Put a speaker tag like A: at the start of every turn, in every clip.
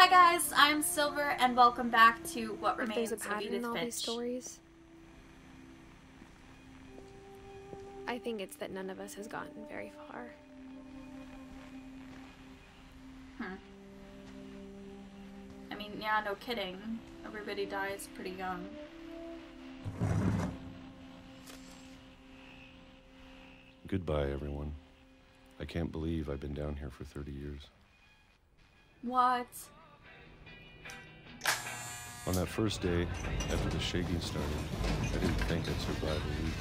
A: Hi guys, I'm Silver, and welcome back to What
B: If
A: Remains
B: there's a
A: of
B: pattern in
A: Edith
B: all these stories, I think it's that none of us has gotten very far.
A: Hmm. I mean, yeah, no kidding. Everybody dies pretty young.
C: Goodbye, everyone. I can't believe I've been down here for 30 years.
A: What?
C: On that first day, after the shaking started, I didn't think I'd survive a week.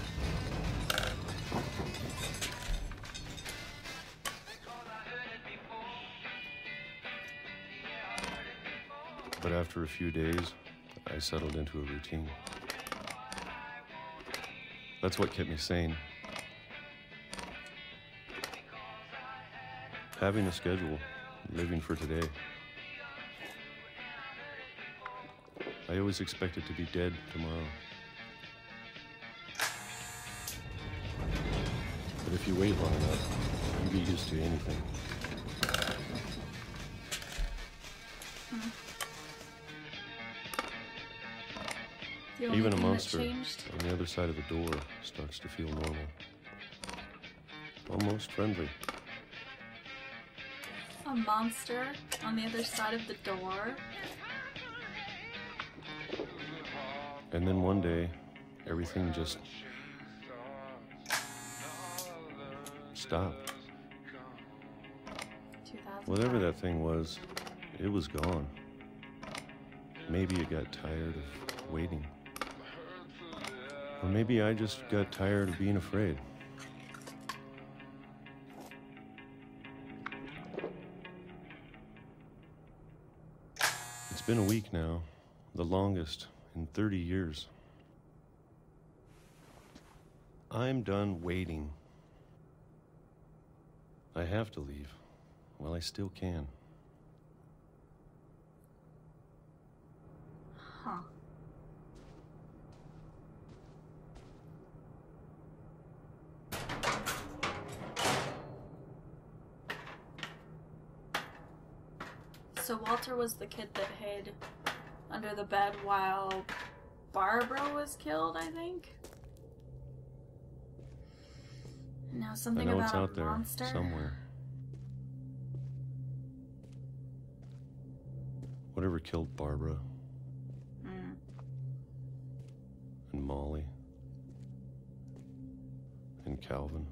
C: But after a few days, I settled into a routine. That's what kept me sane. Having a schedule, living for today. I always expected to be dead tomorrow. But if you wait long enough, you get used to anything.
A: Only
C: Even a monster on the other side of the door starts to feel normal. Almost friendly.
A: A monster on the other side of the door?
C: And then one day, everything just stopped. Whatever that thing was, it was gone. Maybe it got tired of waiting. Or maybe I just got tired of being afraid. It's been a week now, the longest in 30 years. I'm done waiting. I have to leave while I still can.
A: Huh. So Walter was the kid that hid under the bed while Barbara was killed, I think. Now
C: I
A: something
C: know
A: about
C: it's out there
A: monster.
C: somewhere. Whatever killed Barbara
A: Mm.
C: and Molly and Calvin.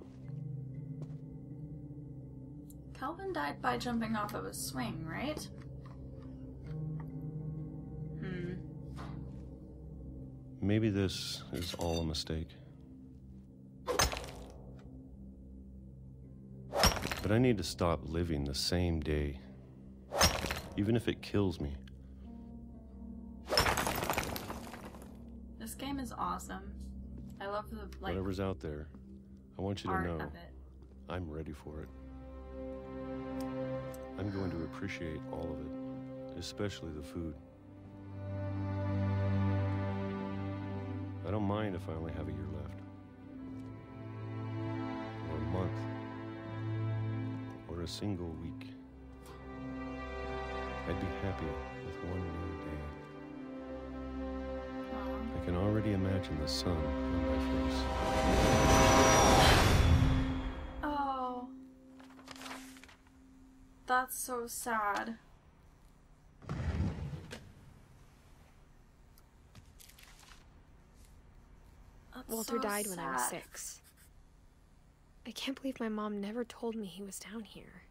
A: Calvin died by jumping off of a swing, right?
C: Maybe this is all a mistake. But I need to stop living the same day, even if it kills me.
A: This game is awesome. I love the like
C: Whatever's out there, I want you to know. I'm ready for it. I'm going to appreciate all of it, especially the food. I don't mind if I only have a year left, or a month, or a single week. I'd be happy with one new day. I can already imagine the sun on my face.
A: Oh. That's so sad. That's
B: Walter
A: so
B: died when I was six. I can't believe my mom never told me he was down here.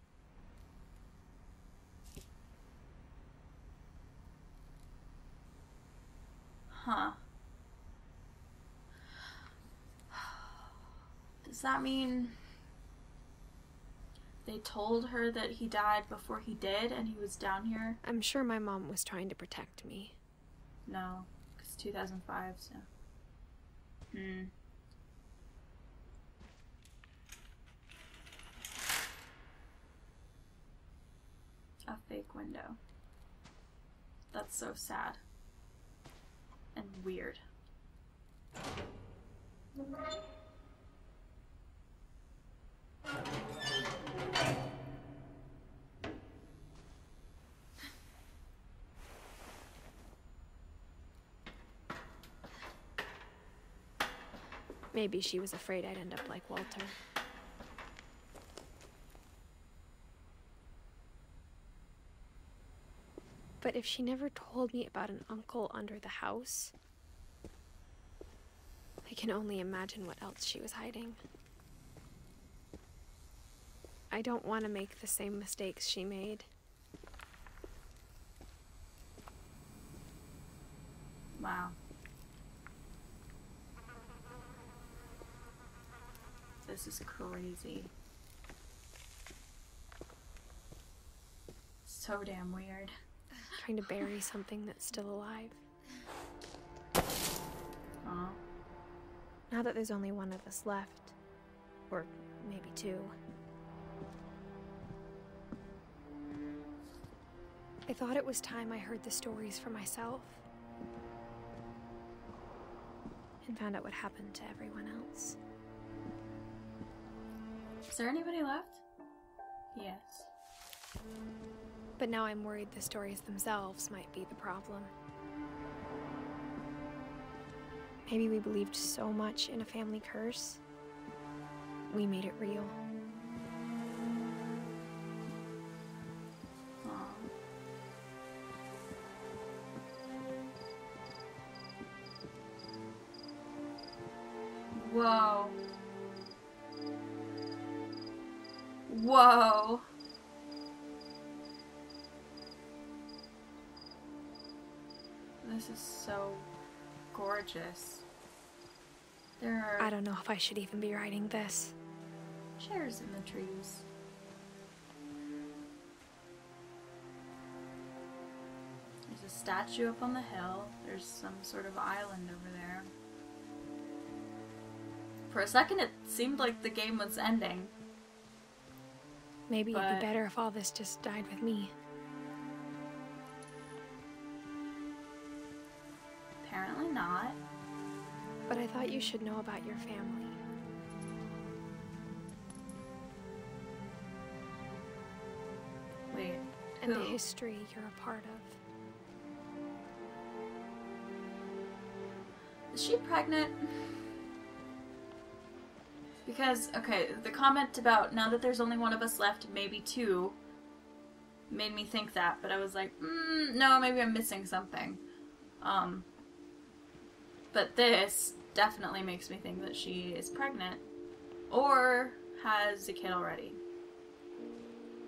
A: Huh. Does that mean they told her that he died before he did and he was down here?
B: I'm sure my mom was trying to protect me.
A: No, because 2005, so. Hmm. a fake window. That's so sad. And weird.
B: Maybe she was afraid I'd end up like Walter. But if she never told me about an uncle under the house, I can only imagine what else she was hiding. I don't want to make the same mistakes she made.
A: Wow. This is crazy. So damn weird.
B: Trying to bury something that's still alive.
A: Aw.
B: Now that there's only one of us left, or maybe two, I thought it was time I heard the stories for myself and found out what happened to everyone else.
A: Is there anybody left? Yes.
B: But now I'm worried the stories themselves might be the problem. Maybe we believed so much in a family curse, we made it real.
A: Whoa. Whoa. This is so gorgeous. There are
B: I don't know if I should even be writing this.
A: chairs in the trees. There's a statue up on the hill. There's some sort of island over there. For a second, it seemed like the game was ending.
B: Maybe it'd be better if all this just died with me. But I thought you should know about your family.
A: Wait.
B: and the history you're a part of.
A: Is she pregnant? Because, okay, the comment about now that there's only one of us left, maybe two, made me think that, but I was like, mm, no, maybe I'm missing something. Um, but this definitely makes me think that she is pregnant or has a kid already.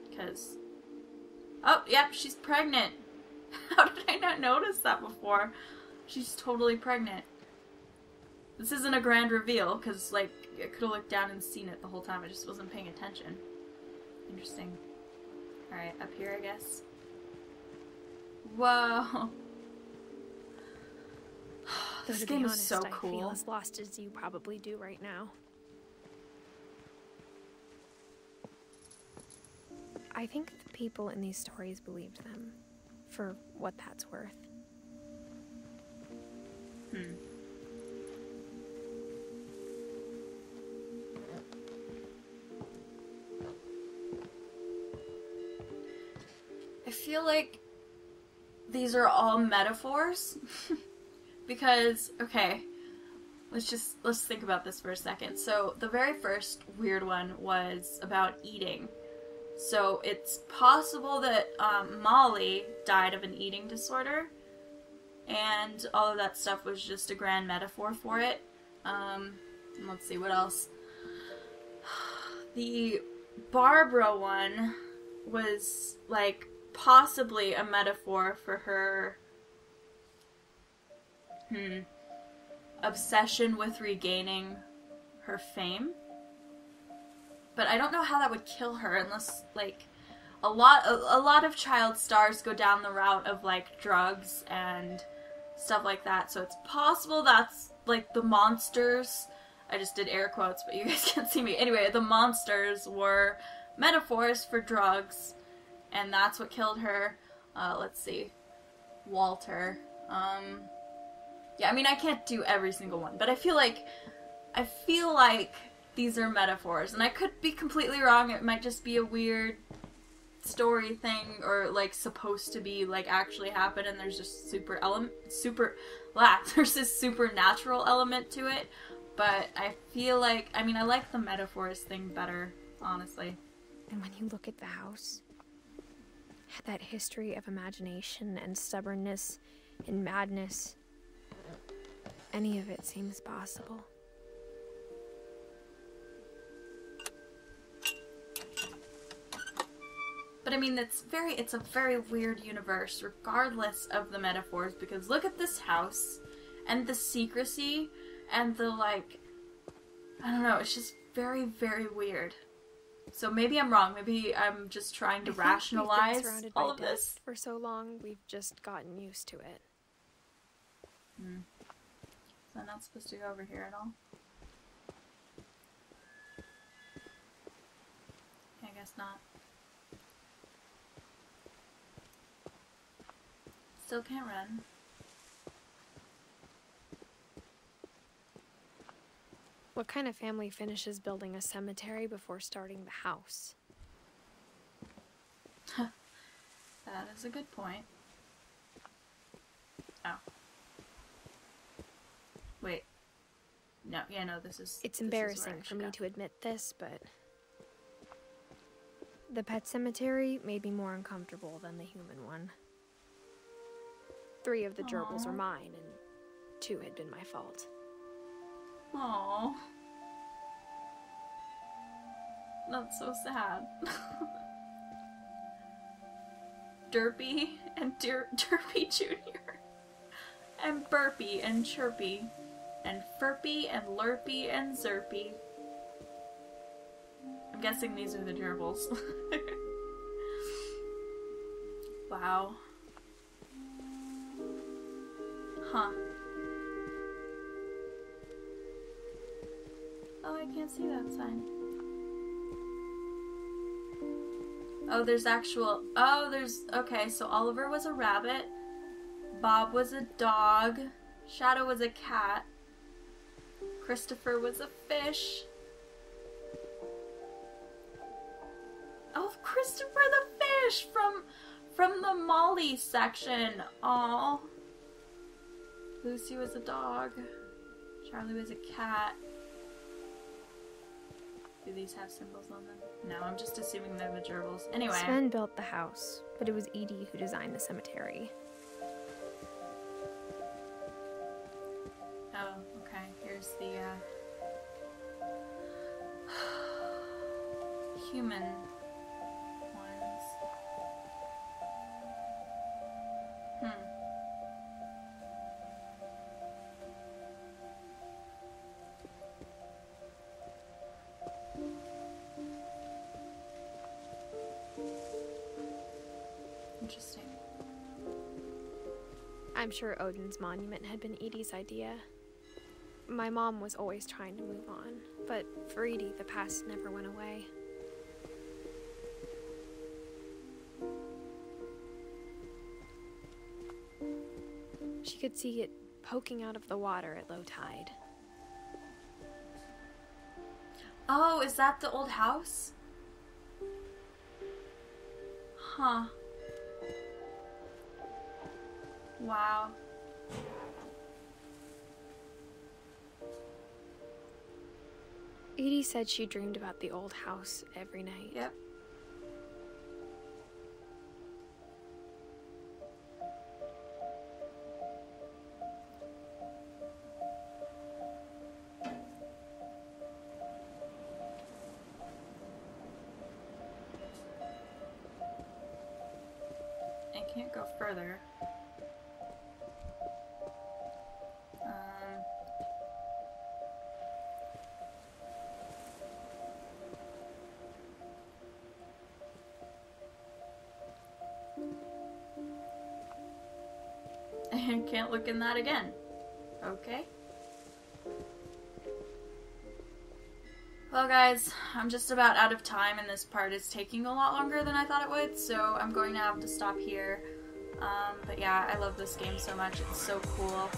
A: Because, oh, yep, she's pregnant. How did I not notice that before? She's totally pregnant. This isn't a grand reveal because, like, I could have looked down and seen it the whole time. I just wasn't paying attention. Interesting. Alright, up here, I guess. Whoa.
B: Though
A: this
B: to
A: game
B: be
A: is so
B: I feel
A: cool.
B: as lost as you probably do right now. I think the people in these stories believed them, for what that's worth.
A: Hmm. I feel like these are all metaphors because okay, let's just let's think about this for a second. So the very first weird one was about eating. So it's possible that um, Molly died of an eating disorder and all of that stuff was just a grand metaphor for it. Um, let's see what else. The Barbara one was like possibly a metaphor for her hmm obsession with regaining her fame. But I don't know how that would kill her unless like a lot a, a lot of child stars go down the route of like drugs and stuff like that. So it's possible that's like the monsters. I just did air quotes, but you guys can't see me. Anyway, the monsters were metaphors for drugs, and that's what killed her. Uh, let's see, Walter. Um, yeah, I mean I can't do every single one, but I feel like I feel like these are metaphors, and I could be completely wrong. It might just be a weird story thing or like supposed to be like actually happen and there's just super element super ah, there's this supernatural element to it but I feel like I mean I like the metaphors thing better, honestly.
B: And when you look at the house, that history of imagination and stubbornness and madness, any of it seems possible.
A: But I mean, it's very, it's a very weird universe, regardless of the metaphors. Because look at this house, and the secrecy, and the like. I don't know. It's just very, very weird. So maybe I'm wrong. Maybe I'm just trying to rationalize all of this.
B: For so long, we've just gotten used to it.
A: Hmm. I'm not supposed to go over here at all. I guess not. Still can't run.
B: What kind of family finishes building a cemetery before starting the house?
A: that is a good point. Oh. Wait. No, yeah, no, this is.
B: It's
A: this
B: embarrassing
A: is
B: for me
A: go.
B: to admit this, but. The pet cemetery made me more uncomfortable than the human one. Three of the gerbils are mine, and two had been my fault.
A: Aww. That's so sad. Derpy and Der- Derpy Jr. and Burpy and Chirpy and Furpy and Lurpy and Zerpy. I'm guessing these are the gerbils. wow. Huh. Oh, I can't see that sign. Oh, there's actual. Oh, there's. Okay, so Oliver was a rabbit. Bob was a dog. Shadow was a cat. Christopher was a fish. Oh, Christopher the fish from from the Molly section. Aw. Lucy was a dog. Charlie was a cat. Do these have symbols on them? No, I'm just assuming they're the gerbils. Anyway.
B: Sven built the house, but it was Edie who designed the cemetery.
A: Okay. Here's the uh, human ones. Hmm. Interesting.
B: I'm sure Odin's monument had been Edie's idea. My mom was always trying to move on, but for Edie, the past never went away. She could see it poking out of the water at low tide.
A: Oh, is that the old house? Huh. Wow.
B: Edie said she dreamed about the old house every night.
A: Yep. I can't go further. I can't look in that again. Okay. Well, guys, I'm just about out of time, and this part is taking a lot longer than I thought it would, so I'm going to have to stop here. Um, but yeah, I love this game so much. It's so cool.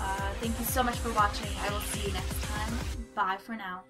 A: Uh, thank you so much for watching. I will see you next time. Bye for now.